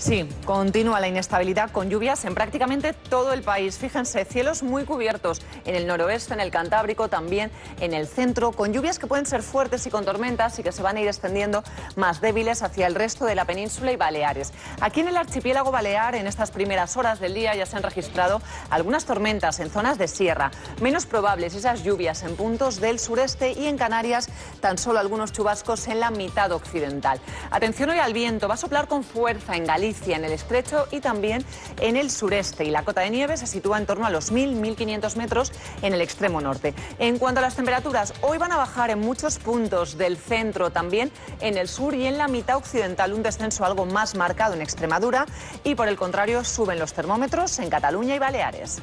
Sí, continúa la inestabilidad con lluvias en prácticamente todo el país. Fíjense, cielos muy cubiertos en el noroeste, en el Cantábrico, también en el centro, con lluvias que pueden ser fuertes y con tormentas y que se van a ir extendiendo más débiles hacia el resto de la península y Baleares. Aquí en el archipiélago balear, en estas primeras horas del día, ya se han registrado algunas tormentas en zonas de sierra. Menos probables esas lluvias en puntos del sureste y en Canarias, tan solo algunos chubascos en la mitad occidental. Atención hoy al viento, va a soplar con fuerza en Galicia en el estrecho y también en el sureste. Y la cota de nieve se sitúa en torno a los 1.000-1.500 metros en el extremo norte. En cuanto a las temperaturas, hoy van a bajar en muchos puntos del centro, también en el sur y en la mitad occidental. Un descenso algo más marcado en Extremadura y por el contrario suben los termómetros en Cataluña y Baleares.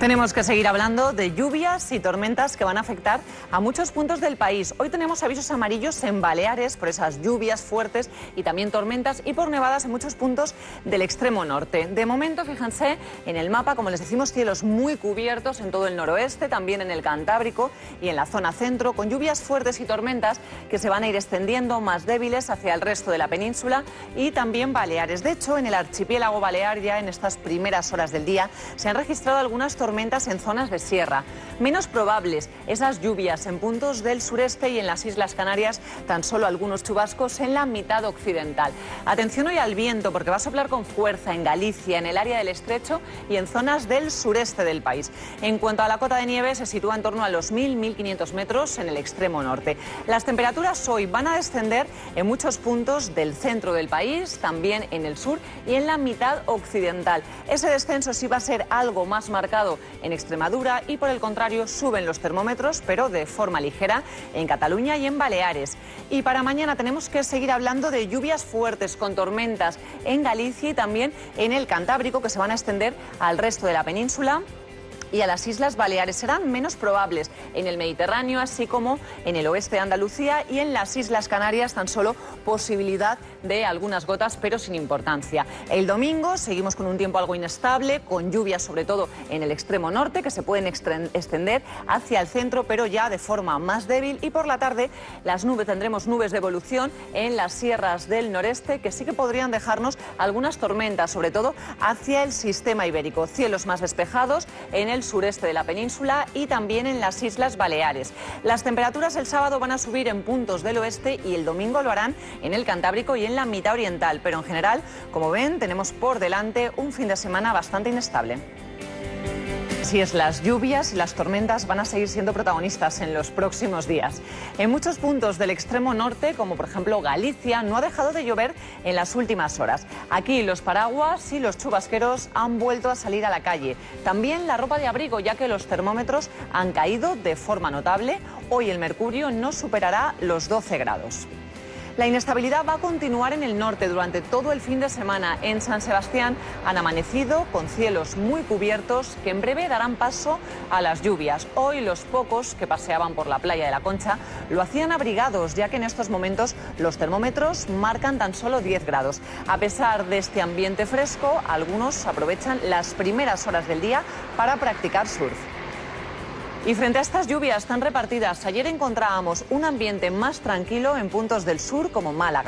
Tenemos que seguir hablando de lluvias y tormentas que van a afectar a muchos puntos del país. Hoy tenemos avisos amarillos en Baleares por esas lluvias fuertes y también tormentas y por nevadas en muchos puntos del extremo norte. De momento, fíjense en el mapa, como les decimos, cielos muy cubiertos en todo el noroeste, también en el Cantábrico y en la zona centro, con lluvias fuertes y tormentas que se van a ir extendiendo más débiles hacia el resto de la península y también Baleares. De hecho, en el archipiélago balear ya en estas primeras horas del día se han registrado algunas tormentas tormentas en zonas de sierra. Menos probables esas lluvias en puntos del sureste y en las Islas Canarias, tan solo algunos chubascos en la mitad occidental. Atención hoy al viento porque va a soplar con fuerza en Galicia, en el área del estrecho y en zonas del sureste del país. En cuanto a la cota de nieve, se sitúa en torno a los 1.000-1.500 metros en el extremo norte. Las temperaturas hoy van a descender en muchos puntos del centro del país, también en el sur y en la mitad occidental. Ese descenso sí va a ser algo más marcado en Extremadura y por el contrario suben los termómetros, pero de forma ligera en Cataluña y en Baleares. Y para mañana tenemos que seguir hablando de lluvias fuertes con tormentas en Galicia y también en el Cantábrico que se van a extender al resto de la península y a las Islas Baleares serán menos probables en el Mediterráneo, así como en el oeste de Andalucía y en las Islas Canarias, tan solo posibilidad de algunas gotas, pero sin importancia. El domingo seguimos con un tiempo algo inestable, con lluvias sobre todo en el extremo norte, que se pueden extender hacia el centro, pero ya de forma más débil. Y por la tarde las nubes tendremos nubes de evolución en las sierras del noreste, que sí que podrían dejarnos algunas tormentas, sobre todo hacia el sistema ibérico. Cielos más despejados en el sureste de la península y también en las Islas Baleares. Las temperaturas el sábado van a subir en puntos del oeste y el domingo lo harán en el Cantábrico y en la mitad oriental, pero en general, como ven, tenemos por delante un fin de semana bastante inestable. Así es, las lluvias y las tormentas van a seguir siendo protagonistas en los próximos días. En muchos puntos del extremo norte, como por ejemplo Galicia, no ha dejado de llover en las últimas horas. Aquí los paraguas y los chubasqueros han vuelto a salir a la calle. También la ropa de abrigo, ya que los termómetros han caído de forma notable. Hoy el mercurio no superará los 12 grados. La inestabilidad va a continuar en el norte durante todo el fin de semana. En San Sebastián han amanecido con cielos muy cubiertos que en breve darán paso a las lluvias. Hoy los pocos que paseaban por la playa de la Concha lo hacían abrigados, ya que en estos momentos los termómetros marcan tan solo 10 grados. A pesar de este ambiente fresco, algunos aprovechan las primeras horas del día para practicar surf. Y frente a estas lluvias tan repartidas, ayer encontrábamos un ambiente más tranquilo en puntos del sur como Málaga.